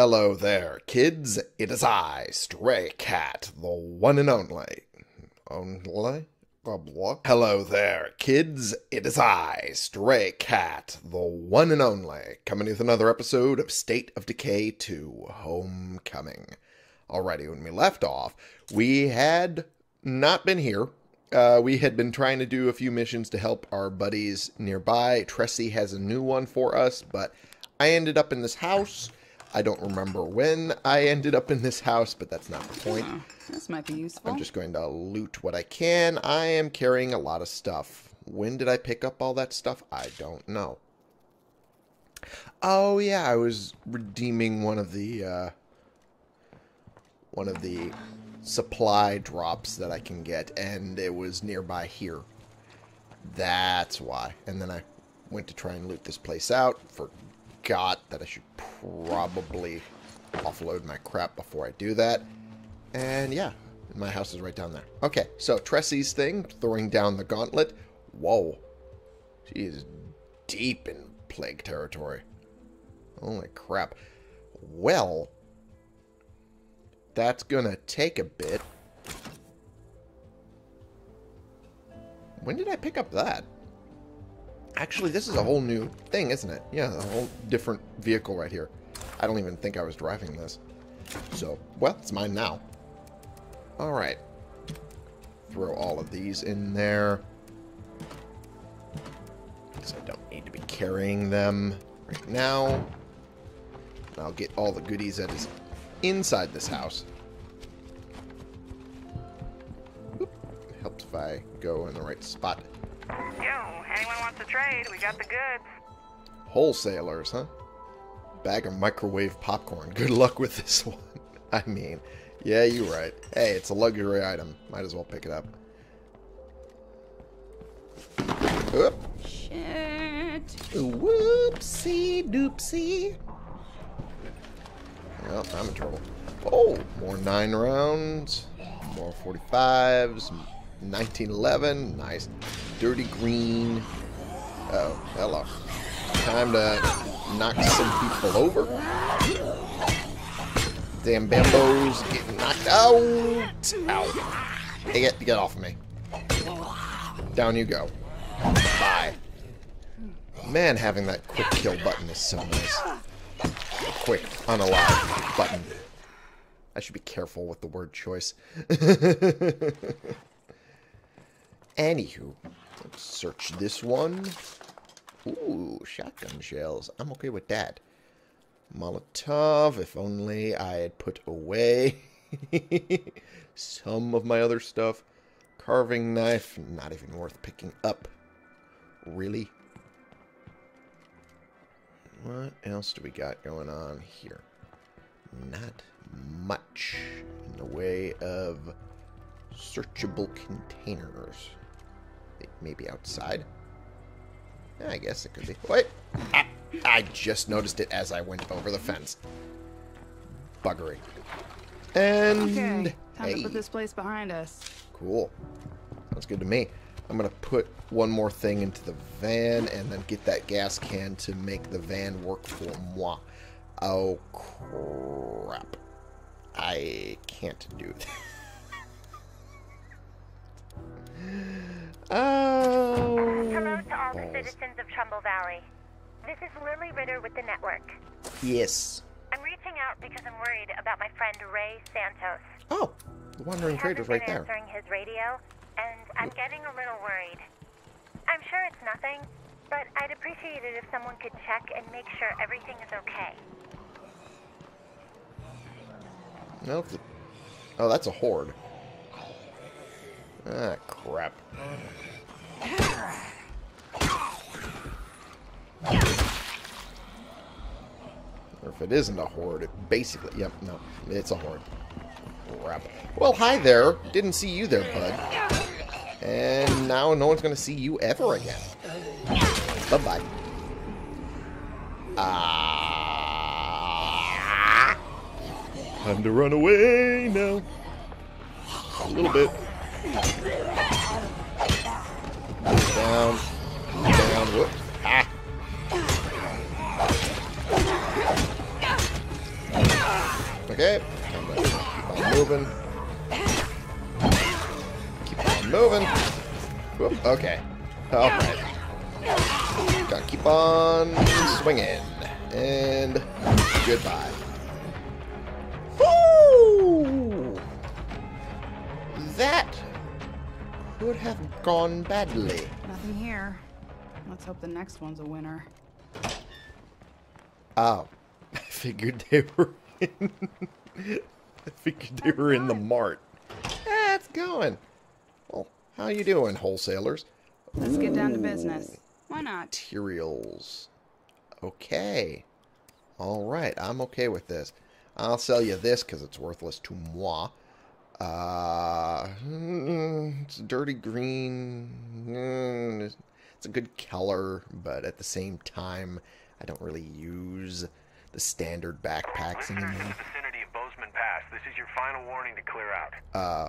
Hello there, kids. It is I, Stray Cat, the one and only. Only? Hello there, kids. It is I, Stray Cat, the one and only, coming with another episode of State of Decay 2 Homecoming. Alrighty, when we left off, we had not been here. Uh, we had been trying to do a few missions to help our buddies nearby. Tressie has a new one for us, but I ended up in this house. I don't remember when I ended up in this house, but that's not the point. Oh, this might be useful. I'm just going to loot what I can. I am carrying a lot of stuff. When did I pick up all that stuff? I don't know. Oh yeah, I was redeeming one of the uh, one of the supply drops that I can get, and it was nearby here. That's why. And then I went to try and loot this place out. Forgot that I should probably offload my crap before I do that. And yeah, my house is right down there. Okay, so Tressie's thing, throwing down the gauntlet. Whoa. She is deep in plague territory. Holy crap. Well, that's gonna take a bit. When did I pick up that? Actually, this is a whole new thing, isn't it? Yeah, a whole different vehicle right here. I don't even think I was driving this. So, well, it's mine now. Alright. Throw all of these in there. Because I don't need to be carrying them right now. I'll get all the goodies that is inside this house. Oop. Helps if I go in the right spot. Yo, anyone wants to trade? We got the goods. Wholesalers, huh? Bag of microwave popcorn. Good luck with this one. I mean, yeah, you're right. Hey, it's a luxury item. Might as well pick it up. Oop. Shit. Whoopsie doopsie. Well, I'm in trouble. Oh, more 9 rounds. More 45s. 1911. Nice. Dirty green. Oh, hello. Time to knock some people over. Damn bambos getting knocked out. Ow. Hey, get, get off of me. Down you go. Bye. Man, having that quick kill button is so nice. Quick, unalive button. I should be careful with the word choice. Anywho, let's search this one. Ooh, shotgun shells. I'm okay with that. Molotov, if only I had put away some of my other stuff. Carving knife, not even worth picking up. Really? What else do we got going on here? Not much in the way of searchable containers. Maybe outside? I guess it could be. Wait! Ah, I just noticed it as I went over the fence. Buggery. And... Okay, time hey. to put this place behind us. Cool. Sounds good to me. I'm going to put one more thing into the van and then get that gas can to make the van work for moi. Oh, crap. I can't do that. Oh. Hello to all the citizens of Trumbull Valley. This is Lily Ritter with the network. Yes. I'm reaching out because I'm worried about my friend Ray Santos. Oh, the Wandering Trader's right there. answering his radio, and I'm getting a little worried. I'm sure it's nothing, but I'd appreciate it if someone could check and make sure everything is okay. No. Oh, that's a horde. Ah, crap. Or if it isn't a horde, it basically... Yep, no. It's a horde. Crap. Well, hi there. Didn't see you there, bud. And now no one's going to see you ever again. Bye-bye. Ah... Time to run away now. A little bit. Down. Down. Whoops. Ah. Okay, keep on moving. Keep on moving. Whoop, okay. Alright. Gotta keep on swinging. And goodbye. Woo! That could have gone badly. Nothing here. Let's hope the next one's a winner. Oh. I figured they were in I figured they were in the mart. Ah, it's going. Well, how you doing, wholesalers? Let's get down to business. Why not? Materials. Okay. All right, I'm okay with this. I'll sell you this because it's worthless to moi. Uh, mm, it's dirty green. Mm, it's- a good color, but at the same time, I don't really use the standard backpacks Listeners in anymore. the vicinity of Bozeman Pass, this is your final warning to clear out. Uh,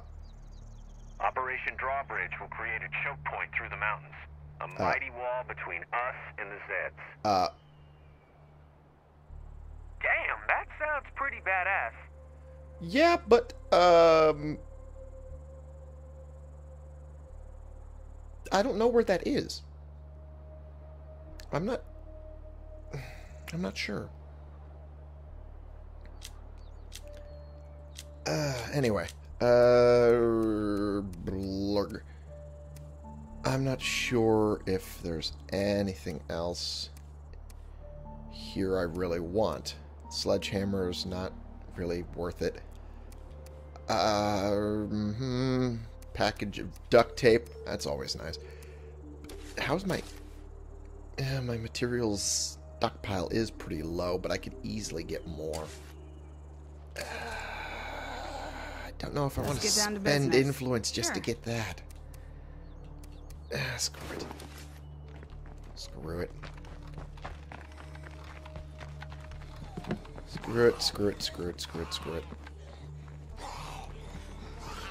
Operation Drawbridge will create a choke point through the mountains. A mighty wall between us and the Zeds. uh, Damn, that sounds pretty badass. Yeah, but, um, I don't know where that is. I'm not, I'm not sure. Uh, anyway, uh, blurg. I'm not sure if there's anything else here I really want. Sledgehammer's not really worth it. Uh, mhm, package of duct tape. That's always nice. How's my... Yeah, my materials stockpile is pretty low, but I could easily get more. Uh, I don't know if I Let's want to get down to spend business. influence just to get that. Ah, screw it. Screw it. Screw it, screw it, screw it, screw it, screw it.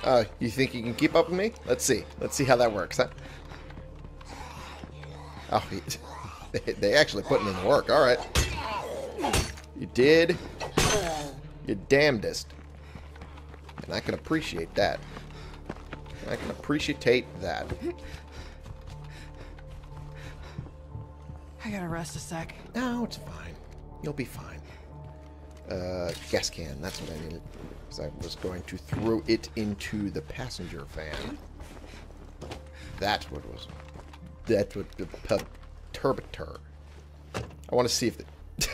Uh, you think you can keep up with me? Let's see. Let's see how that works, huh? Oh, he- they, they actually putting in the work. All right. You did your damnedest. And I can appreciate that. I can appreciate that. I gotta rest a sec. No, it's fine. You'll be fine. Uh, gas can. That's what I needed. Because I was going to throw it into the passenger van. That's what was. That's what the perturbator. I want to see if the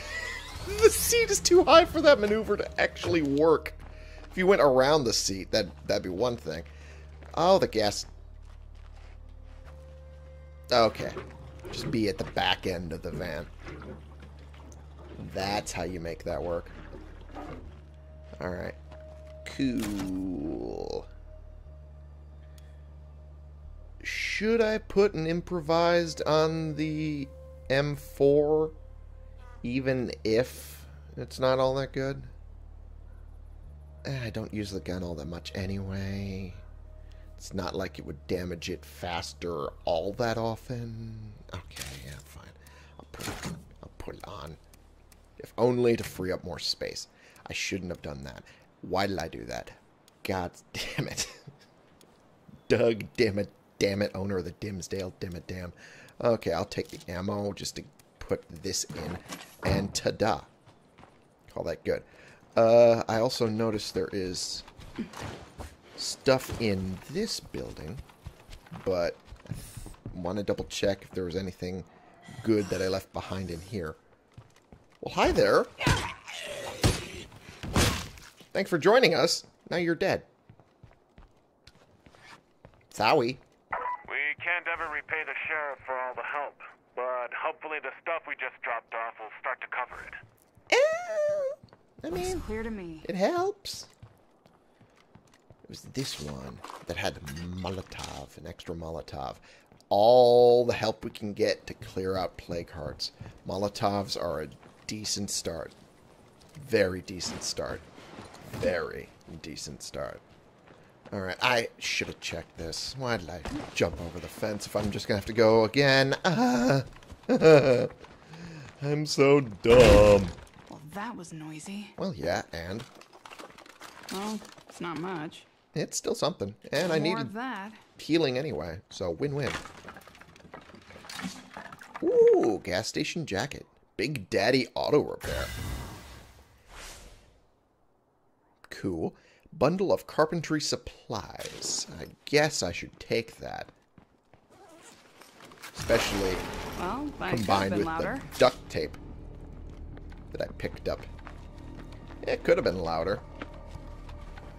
the seat is too high for that maneuver to actually work. If you went around the seat, that that'd be one thing. Oh, the gas. Okay. Just be at the back end of the van. That's how you make that work. Alright. Cool. Should I put an improvised on the M4? Even if it's not all that good? Eh, I don't use the gun all that much anyway. It's not like it would damage it faster all that often. Okay, yeah, fine. I'll put it. I'll put it on. If only to free up more space. I shouldn't have done that. Why did I do that? God damn it. Doug, damn it, damn it, owner of the Dimsdale, damn it, damn. Okay, I'll take the ammo just to put this in. And ta-da. Call that good. Uh, I also noticed there is stuff in this building, but I want to double check if there was anything good that I left behind in here. Well, hi there. Thanks for joining us. Now you're dead. Zowie. We can't ever repay the sheriff for all the help, but hopefully the stuff we just dropped off will start to cover it. Eh, I Looks mean, clear to me. it helps. It was this one that had Molotov, an extra Molotov. All the help we can get to clear out plague hearts. Molotovs are a decent start. Very decent start. Very decent start. Alright, I should have checked this. Why did I jump over the fence if I'm just gonna have to go again? Ah. I'm so dumb. Well, that was noisy. Well, yeah, and Well, it's not much. It's still something. And I More needed of that. healing anyway, so win-win. Ooh, gas station jacket. Big Daddy Auto Repair. Cool. Bundle of carpentry supplies. I guess I should take that. Especially Well, combined with louder. the duct tape that I picked up. It could have been louder.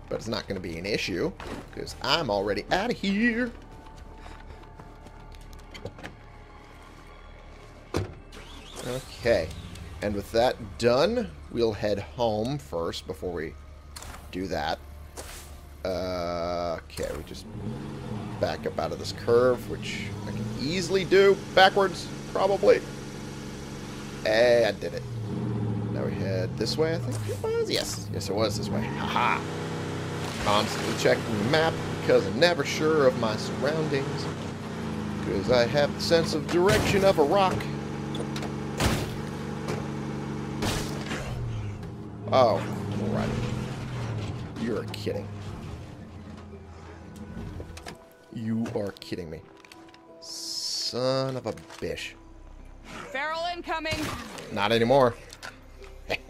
But it's not going to be an issue, because I'm already out of here. Okay. And with that done, we'll head home first before we do that. Uh, okay, we just back up out of this curve, which I can easily do. Backwards, probably. Hey, I did it. Now we head this way, I think it was? Yes, yes it was this way. Haha. Constantly checking the map because I'm never sure of my surroundings. Because I have the sense of direction of a rock. Oh, right. You're kidding. You are kidding me. Son of a bish. Feral incoming! Not anymore.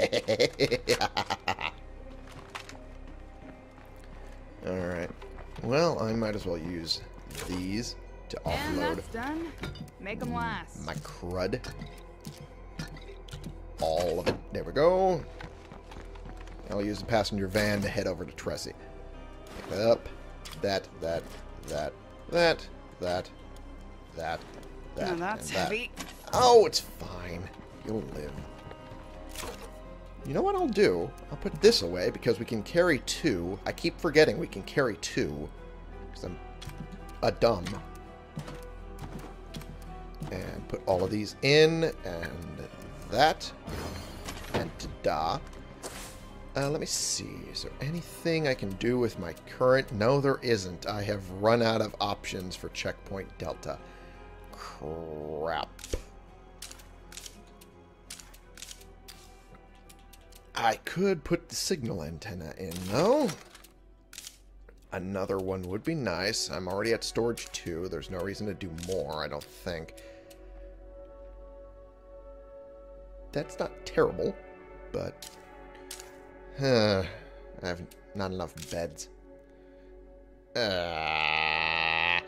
Alright. Well, I might as well use these to And offload that's done. Make them last. my crud. All of it. There we go. I'll use the passenger van to head over to Tressie. Pick that up. That, that, that, that, that, that, that. Now that's that. heavy. Oh, it's fine. You'll live. You know what I'll do? I'll put this away because we can carry two. I keep forgetting we can carry two. Because I'm a dumb. And put all of these in. And that. And ta-da. Uh, let me see. Is there anything I can do with my current? No, there isn't. I have run out of options for Checkpoint Delta. Crap. I could put the signal antenna in, though. Another one would be nice. I'm already at storage 2. There's no reason to do more, I don't think. That's not terrible, but... I have not enough beds. Uh,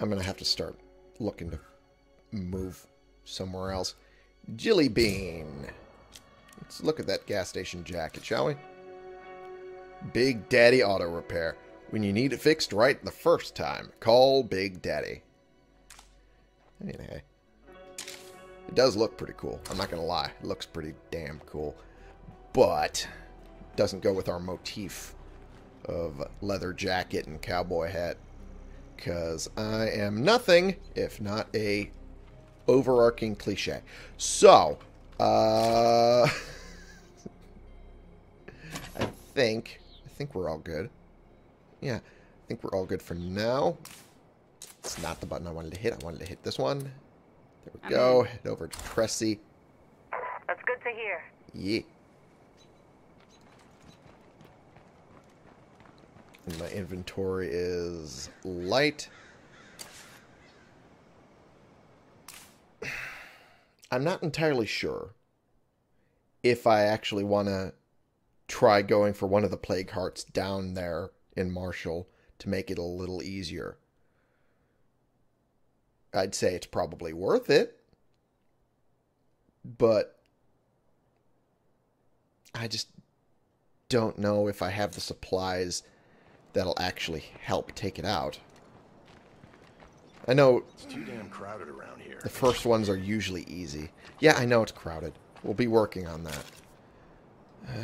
I'm going to have to start looking to move somewhere else. Jilly Bean. Let's look at that gas station jacket, shall we? Big Daddy Auto Repair. When you need it fixed right the first time, call Big Daddy. Hey. It does look pretty cool. I'm not going to lie. It looks pretty damn cool. But doesn't go with our motif of leather jacket and cowboy hat. Because I am nothing if not a overarching cliche. So, uh, I think, I think we're all good. Yeah, I think we're all good for now. It's not the button I wanted to hit. I wanted to hit this one. There we I'm go. in. Head over to Tressie. That's good to hear. Yeah. And my inventory is light. I'm not entirely sure if I actually want to try going for one of the plague hearts down there in Marshall to make it a little easier. I'd say it's probably worth it. But I just don't know if I have the supplies that'll actually help take it out. I know It's too damn crowded around here. the first ones are usually easy. Yeah, I know it's crowded. We'll be working on that. Um,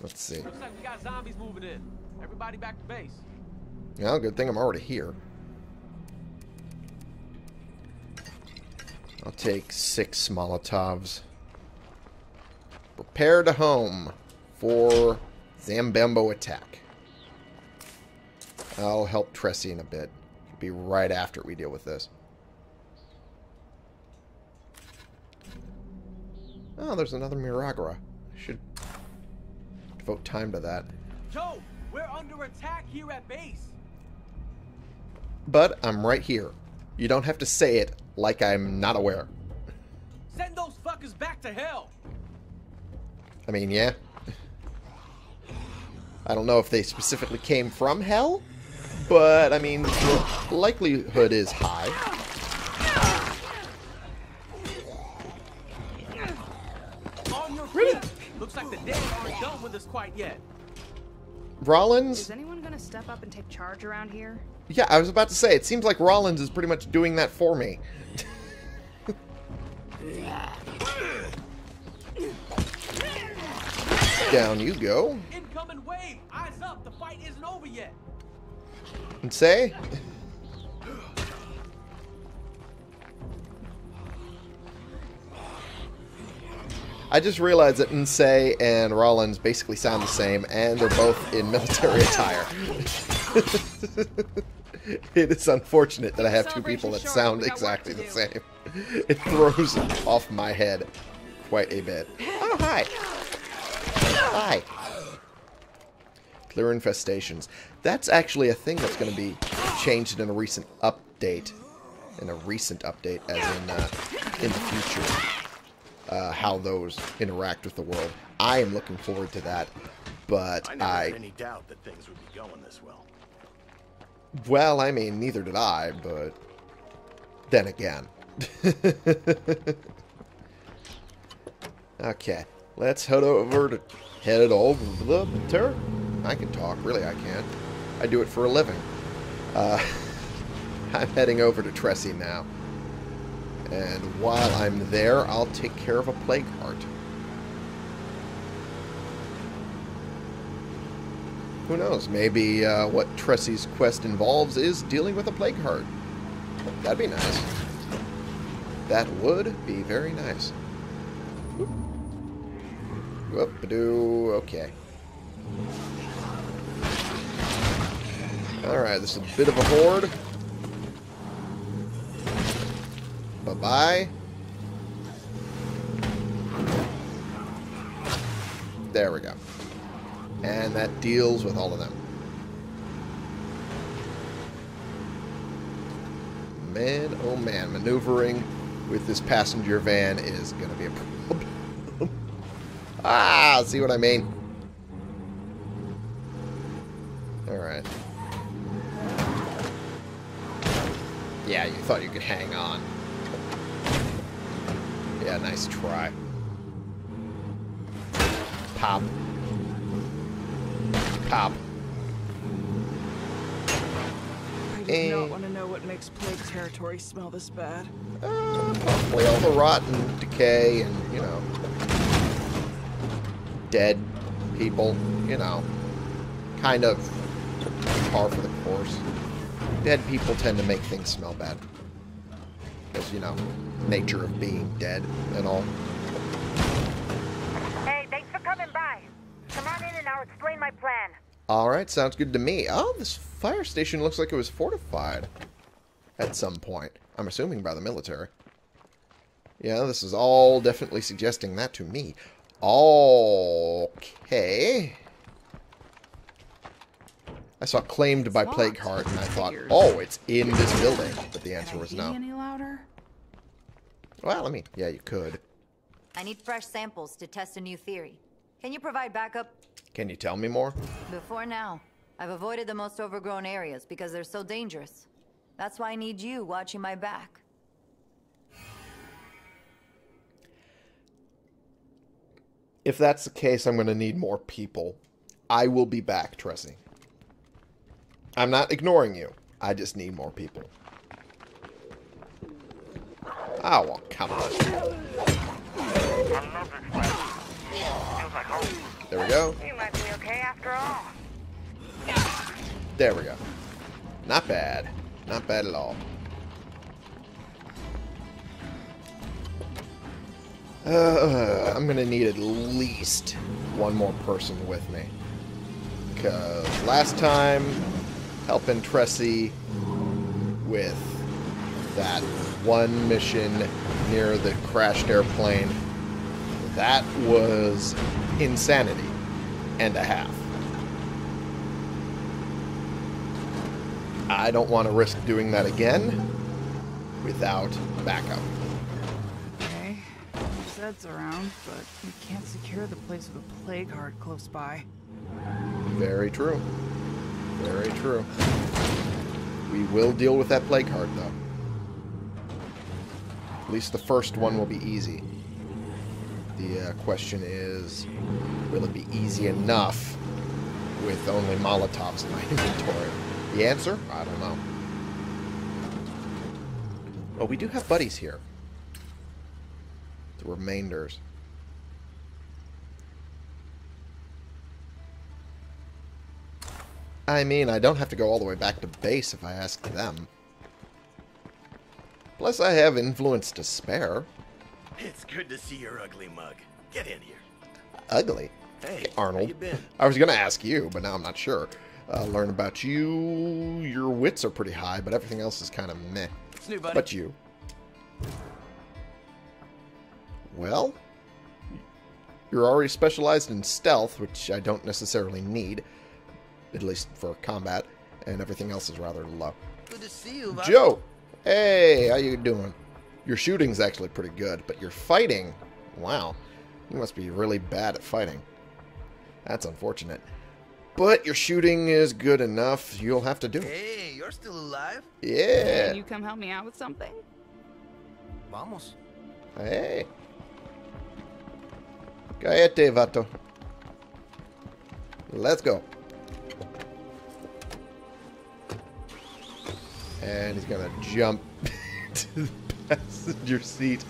let's see. Looks like we got zombies moving in. Everybody back to base. Well, good thing I'm already here. I'll take six Molotovs. Prepare to home for Zambembo attack. I'll help Tressie in a bit. Be right after we deal with this. Oh, there's another Miragra. Devote time to that. Joe, we're under attack here at base. But I'm right here. You don't have to say it like I'm not aware. Send those fuckers back to hell. I mean, yeah. I don't know if they specifically came from hell, but I mean, the likelihood is high. Yet. Rollins? Is anyone gonna step up and take charge around here? Yeah, I was about to say, it seems like Rollins is pretty much doing that for me. Down you go. Incoming wave. Eyes up. The fight isn't over yet. And say? I just realized that Nsei and Rollins basically sound the same, and they're both in military attire. it is unfortunate that I have two people that sound exactly the same. It throws off my head quite a bit. Oh, hi. Hi. Clear infestations. That's actually a thing that's going to be changed in a recent update. In a recent update, as in uh, in the future. Uh, how those interact with the world. I am looking forward to that, but I never I... had any doubt that things would be going this well. Well, I mean, neither did I, but then again. okay, let's head over to head it over the turret. I can talk, really, I can. I do it for a living. Uh, I'm heading over to Tressie now. And while I'm there, I'll take care of a plague heart. Who knows? Maybe uh, what Tressie's quest involves is dealing with a plague heart. That'd be nice. That would be very nice. Whoop-a-doo. Okay. Alright, this is a bit of a horde. Bye-bye. There we go. And that deals with all of them. Man, oh man, maneuvering with this passenger van is going to be a problem. ah, see what I mean? Alright. Yeah, you thought you could hang on. Yeah, nice try. Pop. Pop. I do Eh. not want to know what makes plague territory smell this bad. Uh, probably all the rot and decay and, you know, dead people, you know, kind of par for the course. Dead people tend to make things smell bad. Because, you know, nature of being dead and all. Hey, thanks for coming by. Come on in and I'll explain my plan. Alright, sounds good to me. Oh, this fire station looks like it was fortified at some point. I'm assuming by the military. Yeah, this is all definitely suggesting that to me. Okay. I saw claimed by It's Plague. Heart, and I thought, oh, it's in this building. But the answer Can I was no. Any louder? Well, I mean, yeah, you could. I need fresh samples to test a new theory. Can you provide backup? Can you tell me more? Before now, I've avoided the most overgrown areas because they're so dangerous. That's why I need you watching my back. If that's the case, I'm going to need more people. I will be back, Tressie. I'm not ignoring you. I just need more people. Oh, well, come on. I love this place. Feels like home. There we go. You might be okay after all. There we go. Not bad. Not bad at all. Uh, I'm gonna need at least one more person with me. Because last time, helping Tressie with that one mission near the crashed airplane, That was insanity and a half. I don't want to risk doing that again without backup. Okay. Zed's around, but we can't secure the place with a plague heart close by. Very true. Very true. We will deal with that plague heart, though. At least the first one will be easy. The uh, question is, will it be easy enough with only Molotovs in my inventory? The answer? I don't know. Oh, we do have buddies here. The remainders. I mean, I don't have to go all the way back to base if I ask them. Plus, I have influence to spare. It's good to see your ugly mug. Get in here. Ugly. Hey, Arnold. how you been? I was going to ask you, but now I'm not sure. Uh, learn about you. Your wits are pretty high, but everything else is kind of meh. It's new, buddy. But you. Well, you're already specialized in stealth, which I don't necessarily need, at least for combat, and everything else is rather low. Good to see you, Joe! Hey, how you doing? Your shooting's actually pretty good, but your fighting, wow, you must be really bad at fighting. That's unfortunate. But your shooting is good enough. You'll have to do it. Hey, you're still alive? Yeah. Can you come help me out with something? Vamos. Hey. Cállate, vato. Let's go. And he's gonna jump to the passenger seat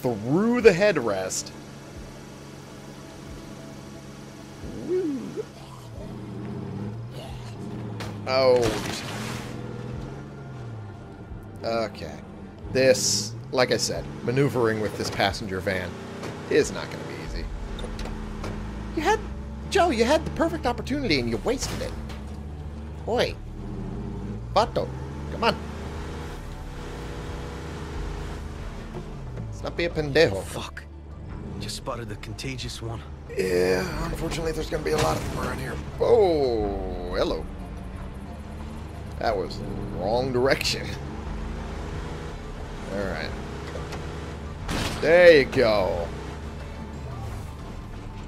through the headrest. Woo. Oh. Okay. This, like I said, maneuvering with this passenger van is not going to be easy. You had, Joe, you had the perfect opportunity and you wasted it. Oi. Vato, come on. Let's not be a pendejo. Fuck. Just spotted the contagious one. Yeah, unfortunately, there's going to be a lot of them around here. Oh, hello. That was the wrong direction. Alright. There you go.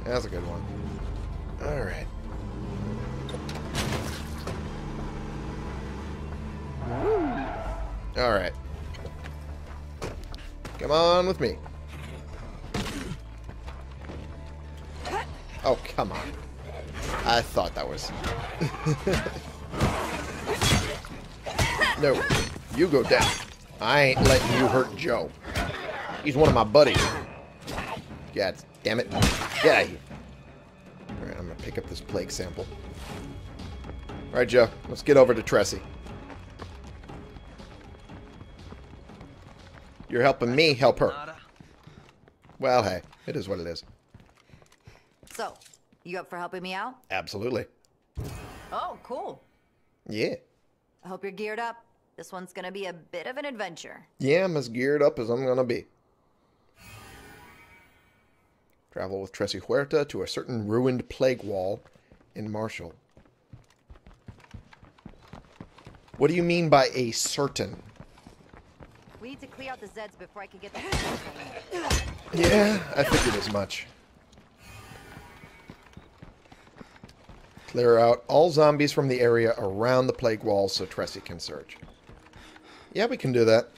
That's a good one. Alright. Alright. Come on with me. Oh, come on. I thought that was... no. You go down. I ain't letting you hurt Joe. He's one of my buddies. God damn it. Get out of here. Alright, I'm gonna pick up this plague sample. Alright, Joe. Let's get over to Tressie. You're helping me help her. Well, hey. It is what it is. So, you up for helping me out? Absolutely. Oh, cool. Yeah. I hope you're geared up. This one's gonna be a bit of an adventure. Yeah, I'm as geared up as I'm gonna be. Travel with Tressie Huerta to a certain ruined plague wall in Marshall. What do you mean by a certain? Need to clear out the Zeds before I can get the. Yeah, I figured as much. Clear out all zombies from the area around the plague wall so Tressie can search. Yeah, we can do that.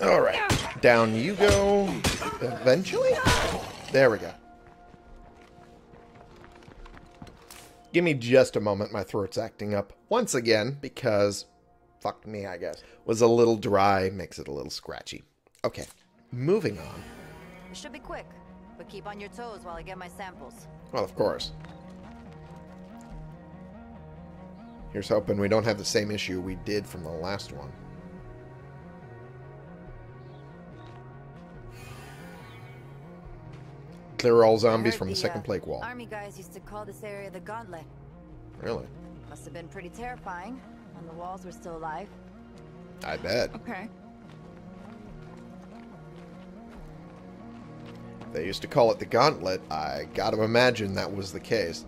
Alright. Down you go. Eventually? There we go. Give me just a moment. My throat's acting up once again because, fuck me, I guess, was a little dry, makes it a little scratchy. Okay, moving on. It should be quick, but keep on your toes while I get my samples. Well, of course. Here's hoping we don't have the same issue we did from the last one. Clear all zombies from the, second uh, plague wall. Army guys used to call this area the Gauntlet. Really? Must have been pretty terrifying, when the walls were still alive. I bet. Okay. They used to call it the gauntlet. I gotta imagine that was the case.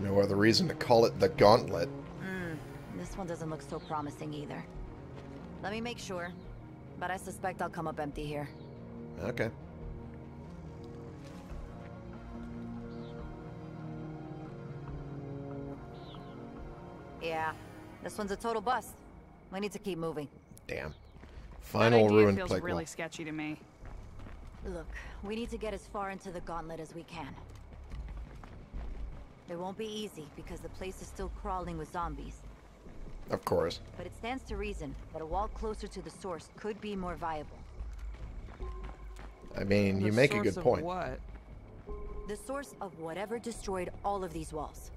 No other reason to call it the gauntlet. Mm, this one doesn't look so promising either. Let me make sure, but I suspect I'll come up empty here. Okay. Yeah, this one's a total bust. We need to keep moving. Damn. Final That Final idea ruined feels really sketchy to me. Look, we need to get as far into the gauntlet as we can. It won't be easy because the place is still crawling with zombies. Of course. But it stands to reason that a wall closer to the source could be more viable. I mean, you make a source good of point. What? The source of whatever destroyed all of these walls.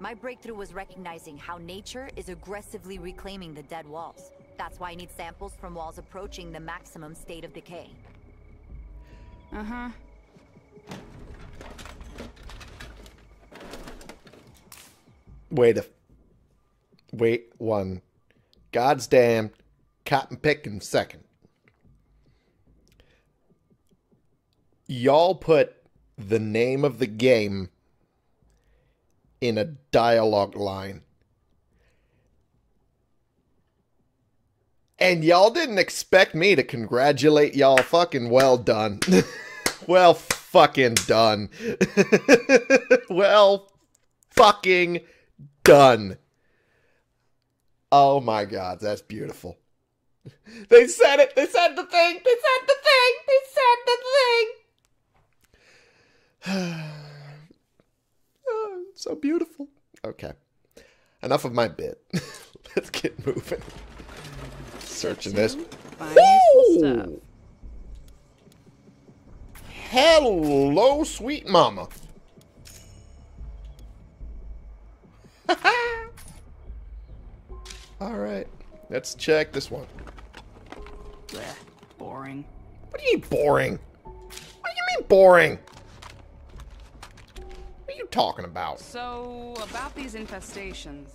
My breakthrough was recognizing how nature is aggressively reclaiming the dead walls. That's why I need samples from walls approaching the maximum state of decay. Uh huh. Wait a. Wait one. God's damn cotton picking second. Y'all put the name of the game in a dialogue line. And y'all didn't expect me to congratulate y'all fucking well done. well fucking done. well fucking done. Oh my god, that's beautiful. They said it. They said the thing. They said the thing. They said the thing. so beautiful. Okay. Enough of my bit. Let's get moving. Searching this. Find stuff. Woo! Hello, sweet mama. All right, let's check this one. Blech, boring. What do you mean boring? What do you mean boring? What are you talking about? So, about these infestations.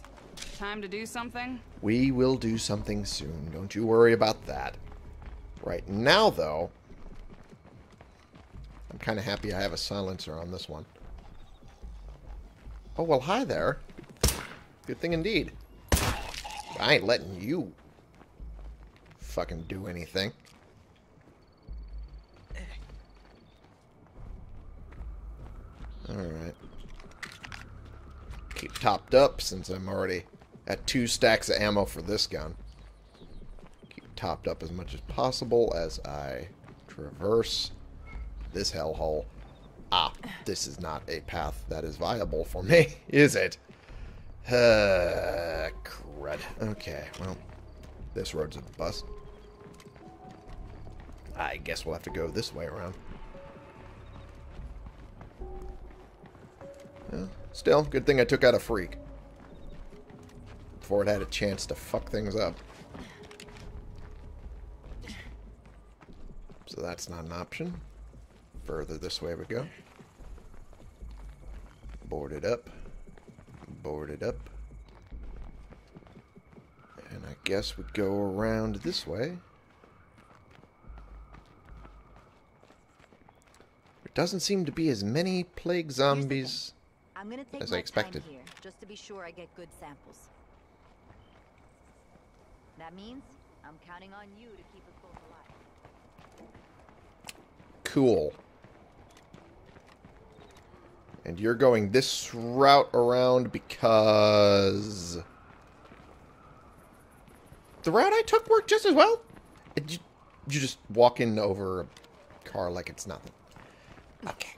Time to do something? We will do something soon. Don't you worry about that. Right now, though, I'm kind of happy I have a silencer on this one. Oh, well, hi there. Good thing indeed. I ain't letting you fucking do anything. Alright. Keep topped up since I'm already at two stacks of ammo for this gun. Keep topped up as much as possible as I traverse this hellhole. Ah, this is not a path that is viable for me, is it? Uh, crud. Okay, well, this road's a bust. I guess we'll have to go this way around. Still, good thing I took out a freak. Before it had a chance to fuck things up. So that's not an option. Further this way we go. Board it up. Board it up. And I guess we go around this way. There doesn't seem to be as many plague zombies. I'm gonna take As I expected. here, just to be sure I get good samples. That means I'm counting on you to keep us both alive. Cool. And you're going this route around because... The route I took worked just as well? You, you just walk in over a car like it's nothing. Okay.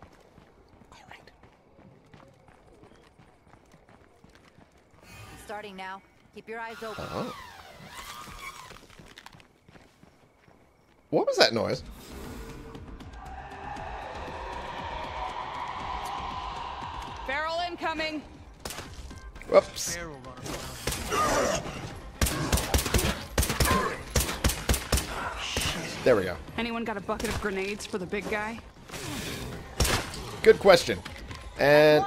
Starting now. Keep your eyes open. Oh. What was that noise? Feral incoming! Whoops. There we go. Anyone got a bucket of grenades for the big guy? Good question. And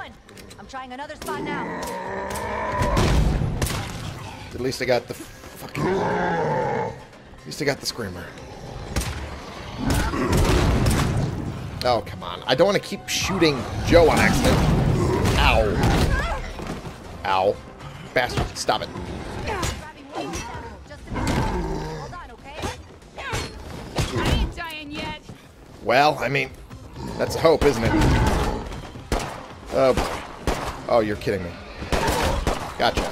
I'm trying another spot now. At least I got the fucking. At least I got the screamer. Oh, come on. I don't want to keep shooting Joe on accident. Ow. Ow. Bastard. Stop it. Well, I mean, that's hope, isn't it? Oh. Oh, you're kidding me. Gotcha.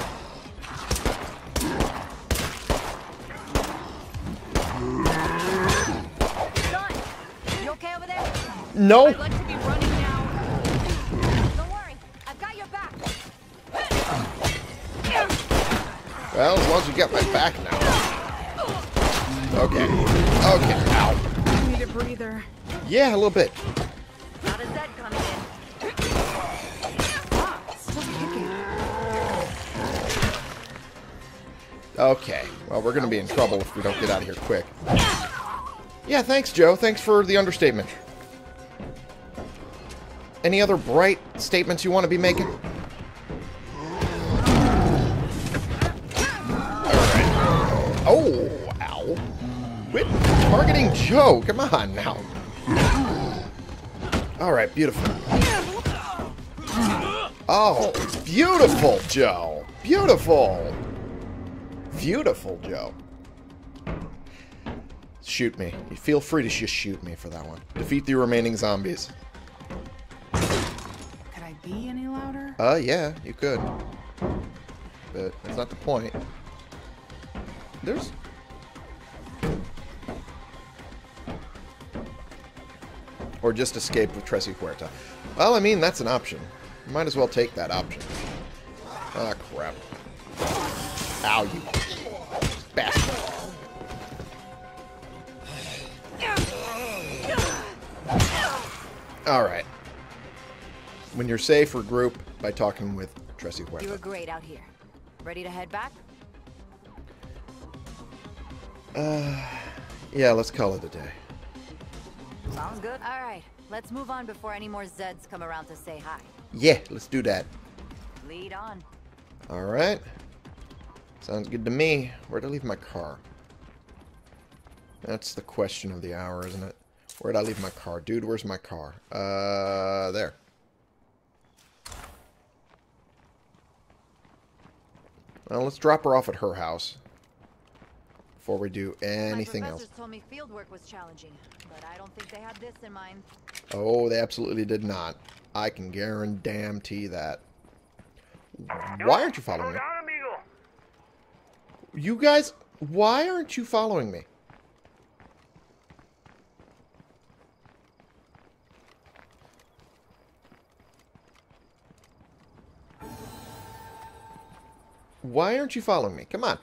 John, you okay over there? No. I'd like to be running now. Don't worry, I've got your back. Well, as long as you get my back now. Okay. Okay. Ow. Need a breather. Yeah, a little bit. Not a Zed coming in. Ah, still kicking. Okay. Well, we're going to be in trouble if we don't get out of here quick. Yeah, thanks, Joe. Thanks for the understatement. Any other bright statements you want to be making? Oh, ow. Quit targeting Joe. Come on now. Alright, beautiful. Oh, beautiful, Joe. Beautiful. Beautiful, Joe. Shoot me. You feel free to just shoot me for that one. Defeat the remaining zombies. Uh, yeah, you could. But that's not the point. There's... Or just escape with Tressie Huerta. Well, I mean, that's an option. Might as well take that option. Ah, crap. Ow, you bastard. Alright. When you're safe, regroup by talking with Tressie You Huerta. were great out here. Ready to head back? Yeah, let's call it a day. Sounds good. All right, let's move on before any more Zeds come around to say hi. Yeah, let's do that. Lead on. Alright. Sounds good to me. Where'd I leave my car? That's the question of the hour, isn't it? Where'd I leave my car? Dude, where's my car? Uh, there. Well, let's drop her off at her house. Before we do anything My else. told me field work was challenging, but I don't think they had this in mind. Oh, they absolutely did not. I can guarantee that. Why aren't you following me? You guys, why aren't you following me? Why aren't you following me? Come on.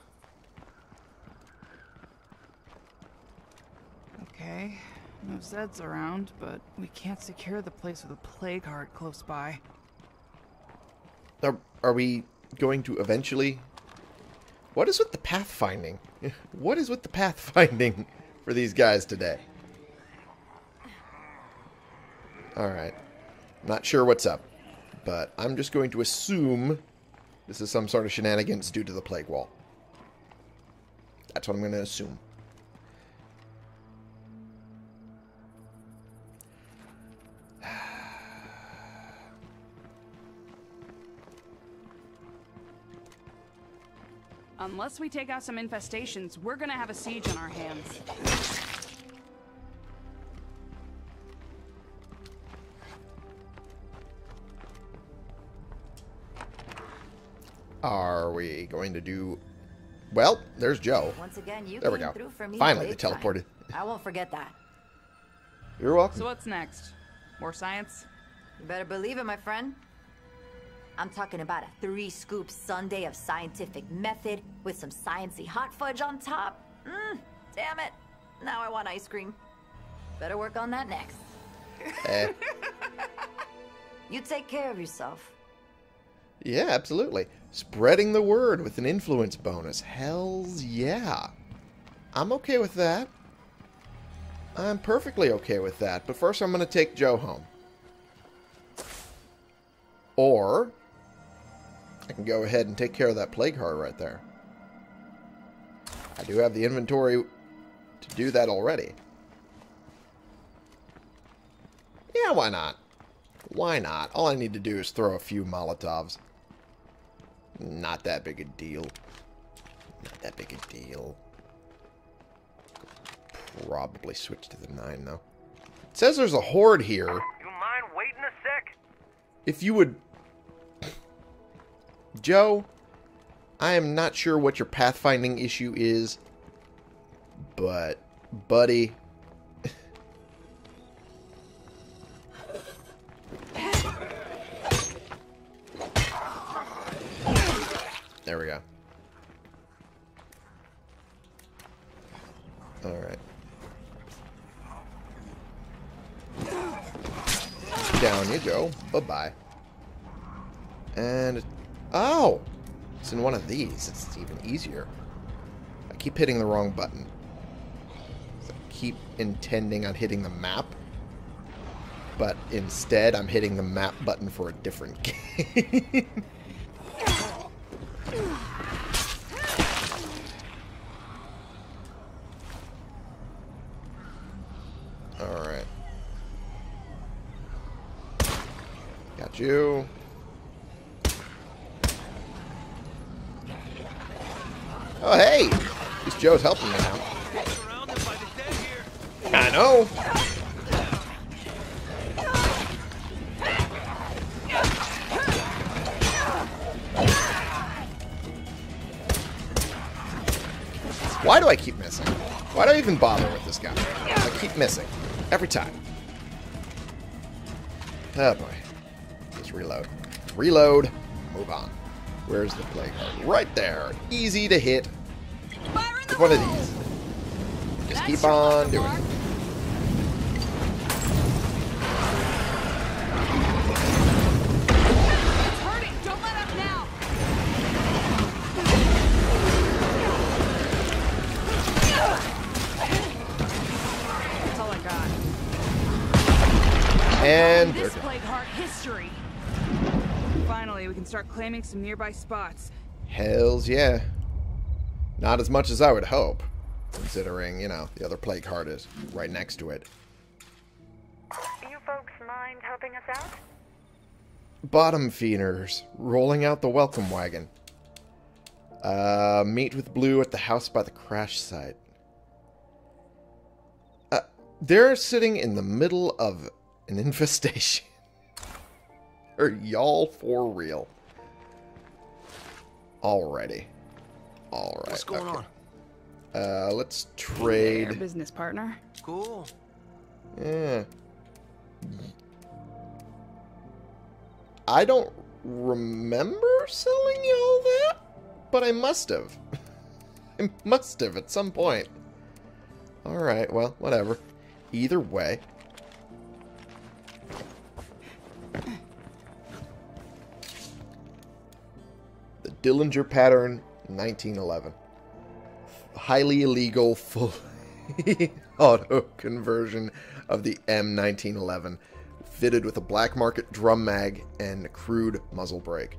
Okay, no Zeds around, but we can't secure the place with a plague heart close by. Are, are we going to eventually... What is with the pathfinding? What is with the pathfinding for these guys today? Alright. Not sure what's up. But I'm just going to assume this is some sort of shenanigans due to the plague wall. That's what I'm going to assume. Unless we take out some infestations, we're gonna have a siege on our hands. Are we going to do... Well, there's Joe. Once again, you There we go. for me. Finally, they big time. teleported. I won't forget that. You're welcome. So what's next? More science? You better believe it, my friend. I'm talking about a three scoop sundae of scientific method with some sciencey hot fudge on top. Mmm, damn it. Now I want ice cream. Better work on that next. Eh. You take care of yourself. Yeah, absolutely. Spreading the word with an influence bonus. Hells yeah. I'm okay with that. I'm perfectly okay with that. But first, I'm going to take Joe home. Or, I can go ahead and take care of that plague heart right there. I do have the inventory to do that already. Yeah, why not? Why not? All I need to do is throw a few Molotovs. Not that big a deal. Not that big a deal. Probably switch to the 9, though. It says there's a horde here. You mind waiting a sec? If you would... Joe, I am not sure what your pathfinding issue is, but, buddy... there we go. Alright. Down you go. Bye-bye. And... Oh! It's in one of these. It's even easier. I keep hitting the wrong button. I keep intending on hitting the map. But instead, I'm hitting the map button for a different game. Alright. Got you. Oh, hey! At least Joe's helping me now. I know! Why do I keep missing? Why do I even bother with this guy? I keep missing. Every time. Oh boy. Just reload. Reload. Move on. Where's the plague heart? Right there. Easy to hit. With one of these. Just keep on doing it. It's hurting! Don't let up now! That's all I got. And This plague heart history. Finally, we can start claiming some nearby spots. Hells yeah. Not as much as I would hope, considering, you know, the other plague heart is right next to it. Do you folks mind helping us out? Bottom feeders, rolling out the welcome wagon. Uh, meet with Blue at the house by the crash site. Uh, they're sitting in the middle of an infestation. Are y'all for real? Alrighty. Alright. What's going okay. on? Uh, let's There, trade. business partner. Cool. Yeah. I don't remember selling you all that, but I must have. I must have at some point. Alright, well, whatever. Either way. The Dillinger pattern, 1911. Highly illegal, full auto conversion of the M1911, fitted with a black market drum mag and crude muzzle brake.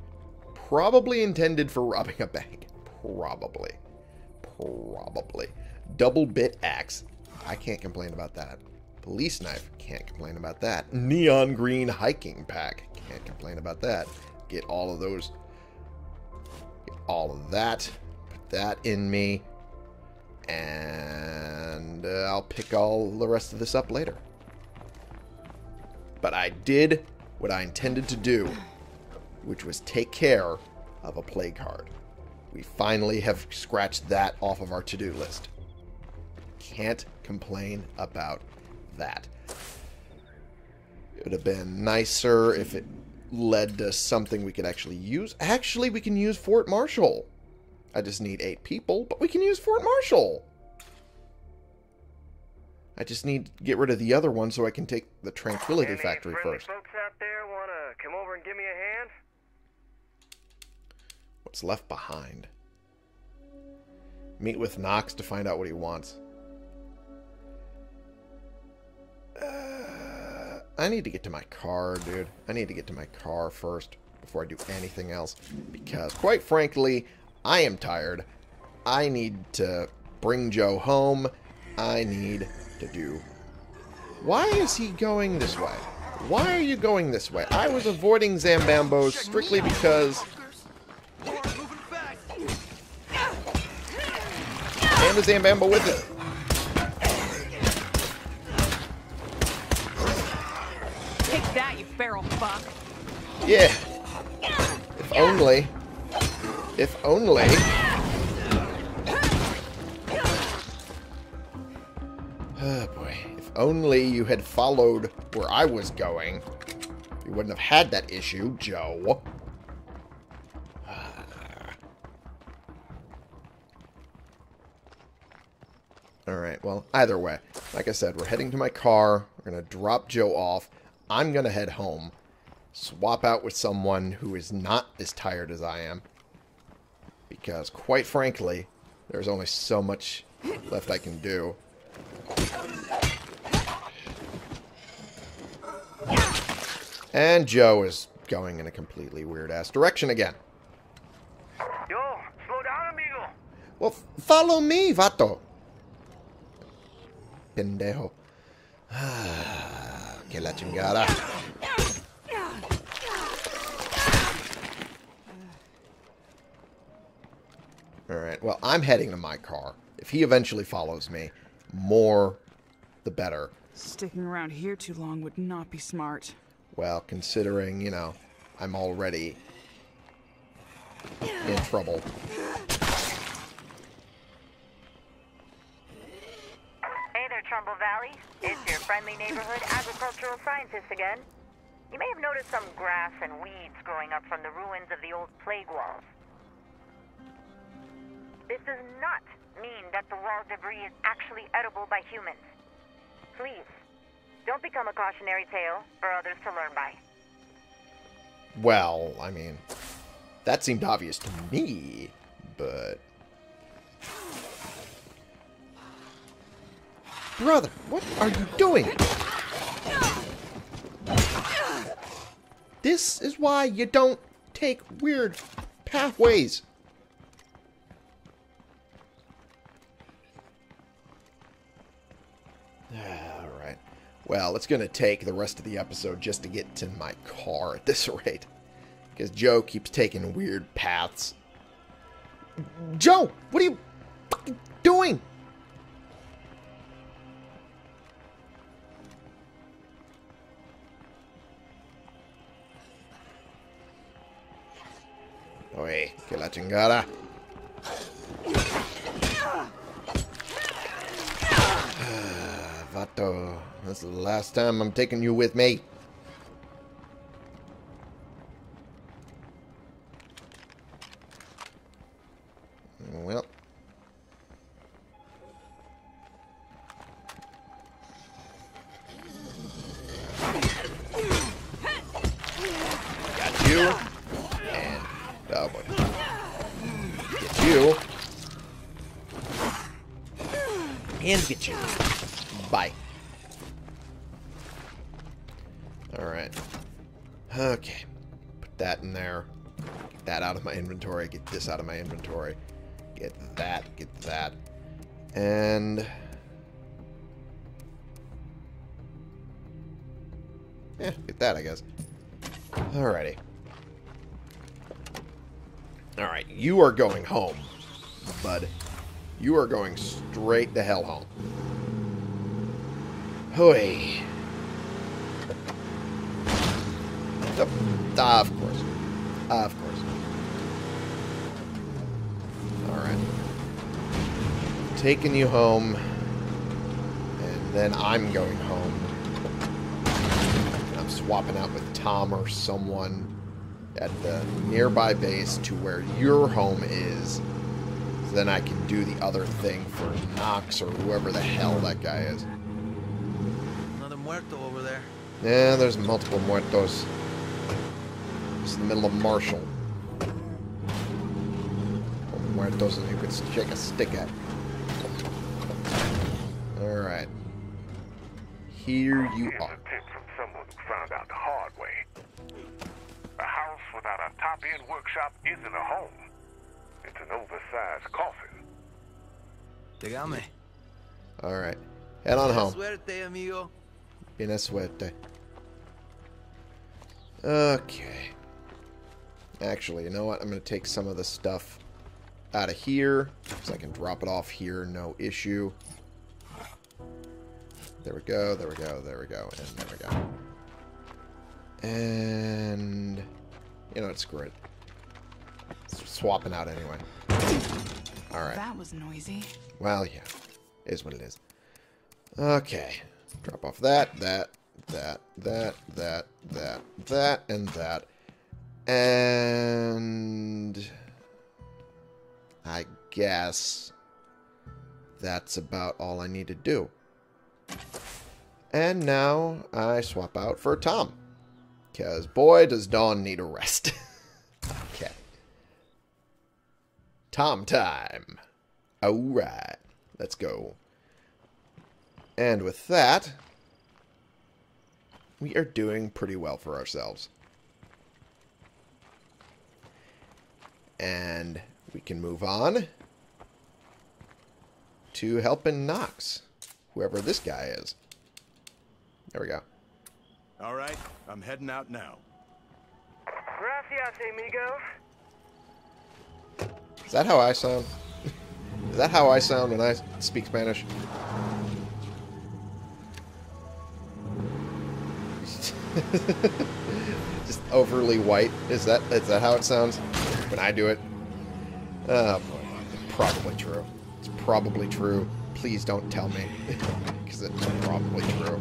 Probably intended for robbing a bank. Probably. Probably. Double bit axe. I can't complain about that. Police knife. Can't complain about that. Neon green hiking pack. Can't complain about that. Get all of those. All of that. Put that in me and uh, I'll pick all the rest of this up later. But I did what I intended to do, which was take care of a plague heart. We finally have scratched that off of our to-do list. Can't complain about that. It would have been nicer if it led to something we could actually use. Actually, we can use Fort Marshall. I just need eight people, but we can use Fort Marshall. I just need to get rid of the other one so I can take the Tranquility Any Factory first. folks out there want to come over and give me a hand? What's left behind? Meet with Knox to find out what he wants. Uh, I need to get to my car, dude. I need to get to my car first before I do anything else. Because, quite frankly, I am tired. I need to bring Joe home. I need to do... Why is he going this way? Why are you going this way? I was avoiding Zambambos strictly because... And the Zambambo with it. Yeah. If only. If only. Oh boy. If only you had followed where I was going. You wouldn't have had that issue, Joe. Ah. Alright, well, either way. Like I said, we're heading to my car. We're going to drop Joe off. I'm going to head home. Swap out with someone who is not as tired as I am. Because, quite frankly, there's only so much left I can do. And Joe is going in a completely weird-ass direction again. Yo, slow down, amigo. Well, f- follow me, vato. Pendejo. Ah, que la chingada. Alright, well, I'm heading to my car. If he eventually follows me, more the better. Sticking around here too long would not be smart. Well, considering, you know, I'm already in trouble. Hey there, Trumbull Valley. It's your friendly neighborhood agricultural scientist again. You may have noticed some grass and weeds growing up from the ruins of the old plague walls. This does not mean that the wall debris is actually edible by humans. Please, don't become a cautionary tale for others to learn by. Well, I mean, that seemed obvious to me, but. Brother, what are you doing? This is why you don't take weird pathways. Well, it's going to take the rest of the episode just to get to my car at this rate. Because Joe keeps taking weird paths. Joe, what are you fucking doing? Oye, que la chingada. Uh, Vato, this is the last time I'm taking you with me. Well. Got you. And, oh boy. Get you. And get you. Bye. Alright. Okay. Put that in there. Get that out of my inventory. Get this out of my inventory. Get that. Get that. And... Yeah, get that, I guess. Alrighty. Alright, you are going home, bud. You are going straight the hell home. Hooey. Yep. Ah, of course. Ah, of course. Alright. Taking you home. And then I'm going home. I'm swapping out with Tom or someone at the nearby base to where your home is. So then I can do the other thing for Knox or whoever the hell that guy is. Another muerto over there. Yeah, there's multiple muertos. It's in the middle of Marshall. Muertos that you could shake a stick at. Alright. Here you Here's are. a tip from someone who found out the hard way. A house without a top-end workshop isn't a home. It's an oversized coffin. Llegame. Alright. Head on home. Suerte, amigo. Buena suerte. Okay. Actually, you know what? I'm going to take some of the stuff out of here. So I can drop it off here, no issue. There we go, there we go, there we go, and there we go. And... You know what, screw it. Swapping out anyway. Alright. That was noisy. Well, yeah. Is what it is. Okay. Drop off that, that, that, that, that, that, that, and that. And... I guess that's about all I need to do. And now I swap out for Tom. Because boy, does Dawn need a rest. okay. Tom time. Alright. Let's go. And with that, we are doing pretty well for ourselves. And we can move on to helping Knox, whoever this guy is. There we go. All right, I'm heading out now. Gracias, amigo. Is that how I sound? is that how I sound when I speak Spanish? Just overly white. Is that is that how it sounds when I do it? Oh probably true. It's probably true. Please don't tell me, because it's probably true.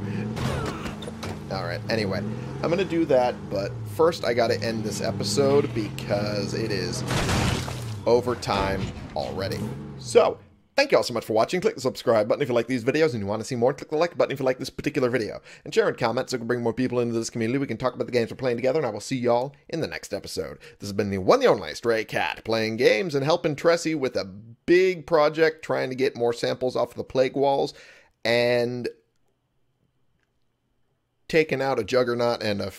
Alright, anyway, I'm going to do that, but first I got to end this episode because it is overtime already. So, thank you all so much for watching. Click the subscribe button if you like these videos and you want to see more. Click the like button if you like this particular video. And share and comment so we can bring more people into this community. We can talk about the games we're playing together, and I will see y'all in the next episode. This has been the one and only Stray Cat, playing games and helping Tressie with a big project, trying to get more samples off the plague walls, and taking out a juggernaut and a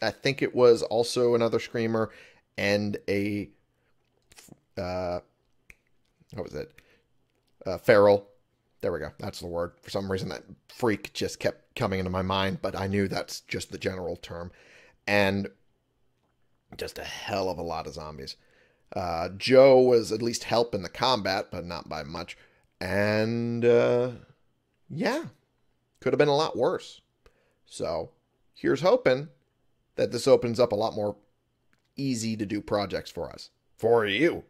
I think it was also another screamer and a uh what was it? Uh feral. There we go. That's the word. For some reason that freak just kept coming into my mind but i knew that's just the general term. And just a hell of a lot of zombies. Uh joe was at least helping the combat but not by much. And uh yeah could have been a lot worse. So, here's hoping that this opens up a lot more easy to do projects for us. For you.